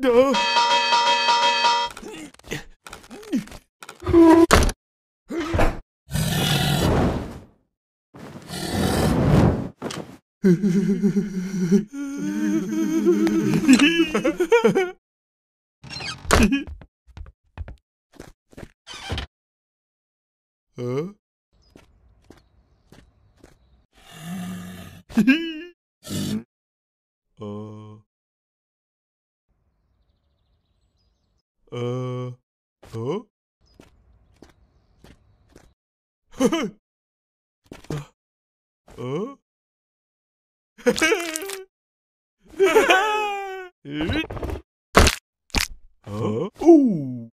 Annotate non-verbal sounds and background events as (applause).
Duh. huh? (laughs) (laughs) uh... 呃，呃，嘿嘿，呃，嘿嘿，嘿嘿，呃，哦。